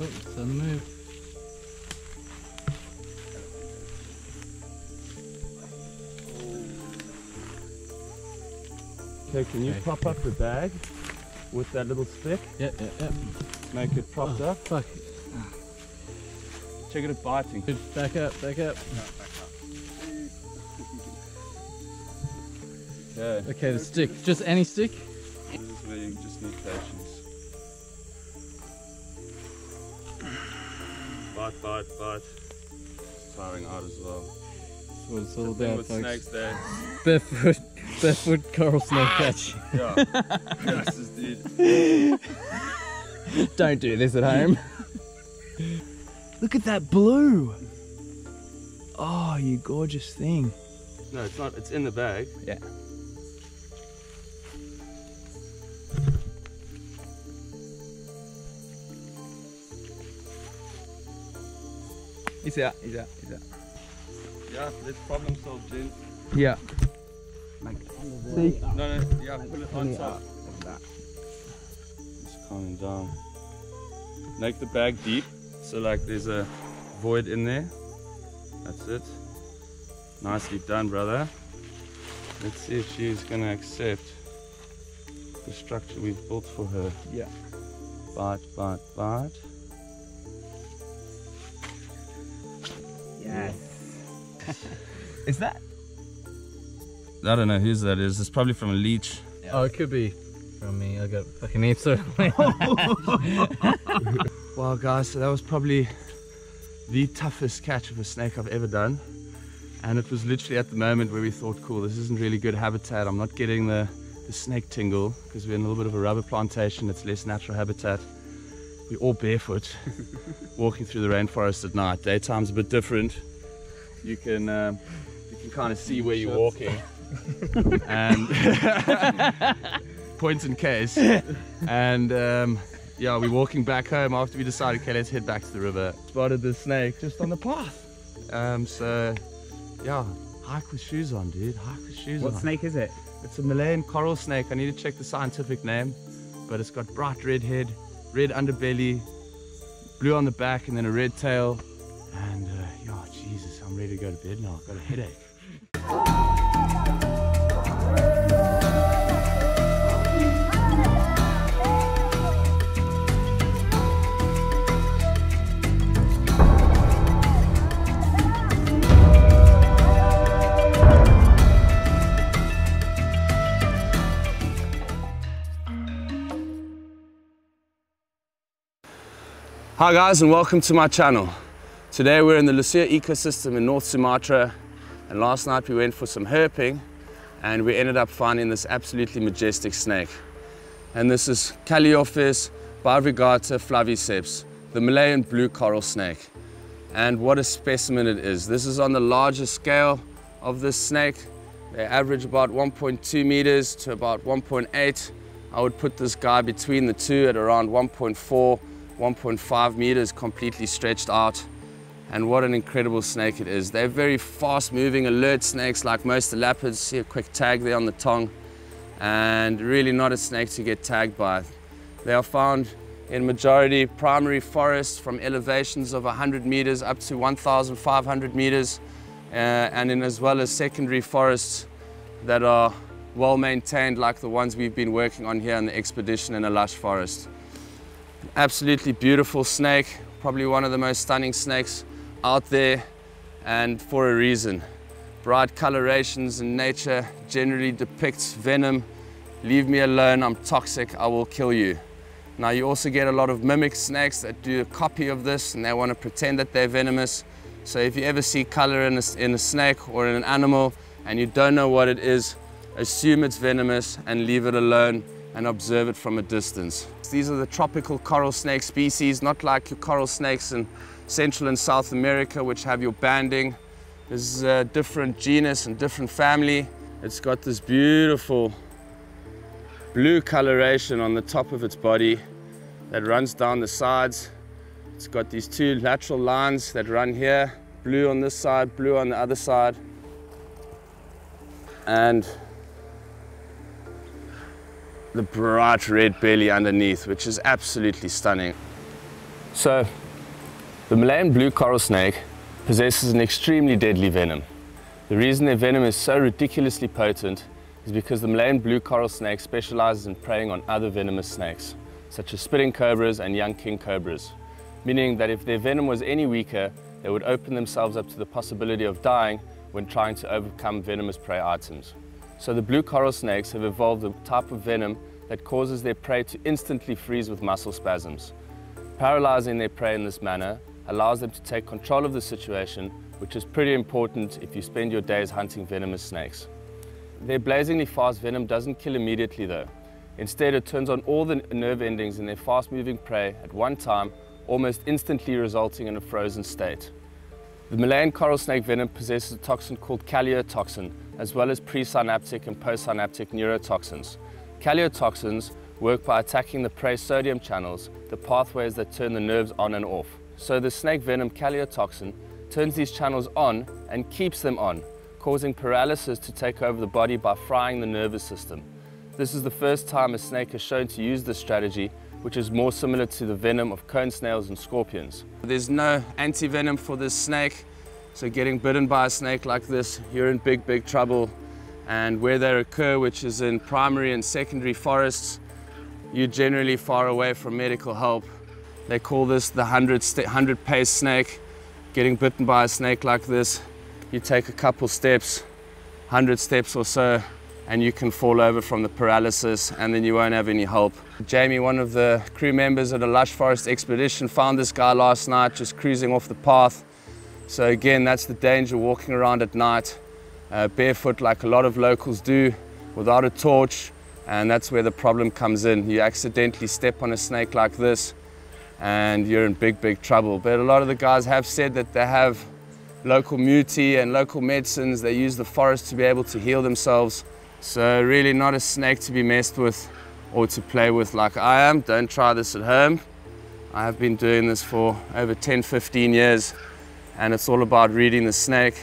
Oh, it's move. Okay, can you Okay. prop up the bag with that little stick? Yeah, yeah, yeah. Make it propped Oh, up. Fuck. It. Check it at biting. Dude, Back up, back up. Okay. Okay, the stick. Just any stick? This is where you just need patience. Bite, bite, bite. It's tiring out as well. That's what it's all Thing about, with folks. snakes there. Barefoot, barefoot coral snake ah, catch. Yeah. Yes, dude. Don't do this at home. Look at that blue. Oh, you gorgeous thing. No, it's not. It's in the bag. Yeah. He's out, he's out, he's out. Yeah, let's problem solve, Jen. Yeah. No, no, yeah, put it on top. Just calming down. Make the bag deep, so like there's a void in there. That's it. Nicely done, brother. Let's see if she's gonna accept the structure we've built for her. Yeah. Bite, bite, bite. Is that? I don't know whose that is. It's probably from a leech. Oh, it could be from me. I got fucking heaps of. Wow, guys, so that was probably the toughest catch of a snake I've ever done. And it was literally at the moment where we thought, cool, this isn't really good habitat. I'm not getting the, the snake tingle because we're in a little bit of a rubber plantation. It's less natural habitat. We're all barefoot walking through the rainforest at night. Daytime's a bit different. You can, um, you can kind of see where you're walking. and points in case. And um, yeah, we're walking back home after we decided, okay, let's head back to the river. Spotted the snake just on the path. Um, so, yeah, hike with shoes on, dude. Hike with shoes What on. What snake is it? It's a Malayan coral snake. I need to check the scientific name, but it's got bright red head, red underbelly, blue on the back, and then a red tail. And uh, yeah, Jesus, I'm ready to go to bed now. I've got a headache. Hi guys and welcome to my channel. Today we're in the Leuser ecosystem in North Sumatra and last night we went for some herping and we ended up finding this absolutely majestic snake. And this is Calliophis bivirgata flaviceps, the Malayan blue coral snake. And what a specimen it is. This is on the larger scale of this snake. They average about 1.2 meters to about 1.8. I would put this guy between the two at around 1.4 1.5 meters completely stretched out. And what an incredible snake it is. They're very fast moving, alert snakes like most of the elapids. See a quick tag there on the tongue. And really not a snake to get tagged by. They are found in majority primary forests from elevations of 100 meters up to 1,500 meters. Uh, and in as well as secondary forests that are well maintained like the ones we've been working on here in the expedition in a lush forest. Absolutely beautiful snake, probably one of the most stunning snakes out there and for a reason. Bright colorations in nature generally depicts venom. Leave me alone, I'm toxic, I will kill you. Now you also get a lot of mimic snakes that do a copy of this and they want to pretend that they're venomous. So if you ever see color in a, in a snake or in an animal and you don't know what it is, assume it's venomous and leave it alone and observe it from a distance. These are the tropical coral snake species, not like your coral snakes in Central and South America, which have your banding. This is a different genus and different family. It's got this beautiful blue coloration on the top of its body that runs down the sides. It's got these two lateral lines that run here, blue on this side, blue on the other side. And the bright red belly underneath, which is absolutely stunning. So, the Malayan blue coral snake possesses an extremely deadly venom. The reason their venom is so ridiculously potent is because the Malayan blue coral snake specializes in preying on other venomous snakes, such as spitting cobras and young king cobras, meaning that if their venom was any weaker, they would open themselves up to the possibility of dying when trying to overcome venomous prey items. So the blue coral snakes have evolved a type of venom that causes their prey to instantly freeze with muscle spasms. Paralyzing their prey in this manner allows them to take control of the situation, which is pretty important if you spend your days hunting venomous snakes. Their blazingly fast venom doesn't kill immediately though. Instead, it turns on all the nerve endings in their fast-moving prey at one time, almost instantly resulting in a frozen state. The Malayan coral snake venom possesses a toxin called calliotoxin, as well as presynaptic and postsynaptic neurotoxins. Calliotoxins work by attacking the prey sodium channels, the pathways that turn the nerves on and off. So the snake venom calliotoxin turns these channels on and keeps them on, causing paralysis to take over the body by frying the nervous system. This is the first time a snake has shown to use this strategy, which is more similar to the venom of cone snails and scorpions. There's no anti-venom for this snake, so getting bitten by a snake like this, you're in big, big trouble. And where they occur, which is in primary and secondary forests, you're generally far away from medical help. They call this the 100, 100 pace snake. Getting bitten by a snake like this, you take a couple steps, 100 steps or so, and you can fall over from the paralysis and then you won't have any help. Jamie, one of the crew members at a lush forest expedition, found this guy last night just cruising off the path. So again, that's the danger walking around at night uh, barefoot like a lot of locals do without a torch and that's where the problem comes in. You accidentally step on a snake like this and you're in big, big trouble. But a lot of the guys have said that they have local muti and local medicines. They use the forest to be able to heal themselves. So really not a snake to be messed with or to play with like I am. Don't try this at home. I have been doing this for over 10, 15 years and it's all about reading the snake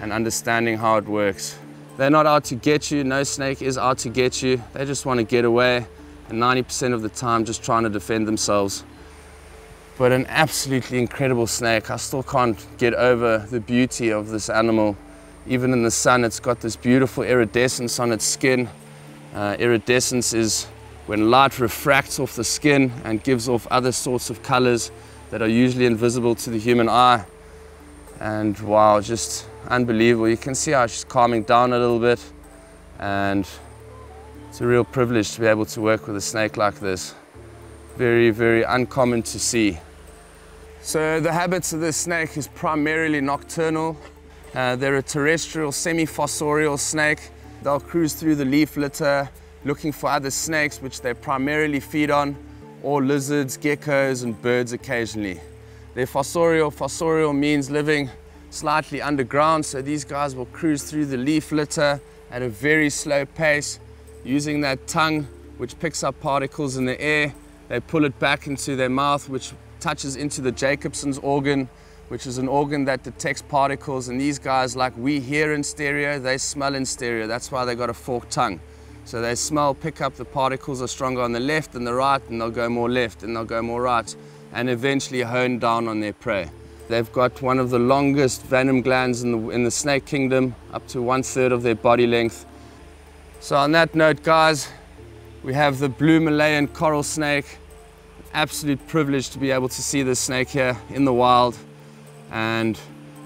and understanding how it works. They're not out to get you, no snake is out to get you. They just want to get away and 90% of the time just trying to defend themselves. But an absolutely incredible snake. I still can't get over the beauty of this animal. Even in the sun, it's got this beautiful iridescence on its skin. Uh, iridescence is when light refracts off the skin and gives off other sorts of colors that are usually invisible to the human eye. And wow, just unbelievable. You can see how she's calming down a little bit and it's a real privilege to be able to work with a snake like this. Very, very uncommon to see. So the habits of this snake is primarily nocturnal. Uh, they're a terrestrial semi-fossorial snake. They'll cruise through the leaf litter looking for other snakes which they primarily feed on, or lizards, geckos, and birds occasionally. They're fossorial. Fossorial means living slightly underground, so these guys will cruise through the leaf litter at a very slow pace, using that tongue which picks up particles in the air. They pull it back into their mouth, which touches into the Jacobson's organ, which is an organ that detects particles. And these guys, like we hear in stereo, they smell in stereo. That's why they got a forked tongue. So they smell, pick up the particles are stronger on the left than the right, and they'll go more left and they'll go more right, and eventually hone down on their prey. They've got one of the longest venom glands in the, in the snake kingdom, up to one third of their body length. So on that note, guys, we have the blue Malayan coral snake. Absolute privilege to be able to see this snake here in the wild. And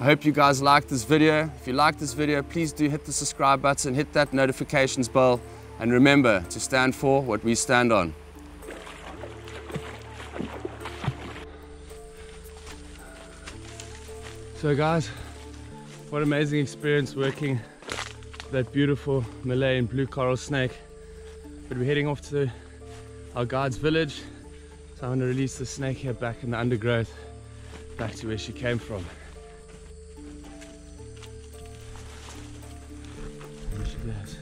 I hope you guys liked this video. If you liked this video, please do hit the subscribe button, hit that notifications bell, and remember to stand for what we stand on. So guys, what amazing experience working that beautiful Malayan blue coral snake. But we're heading off to our guide's village. So I'm going to release the snake here back in the undergrowth back to where she came from. There she goes.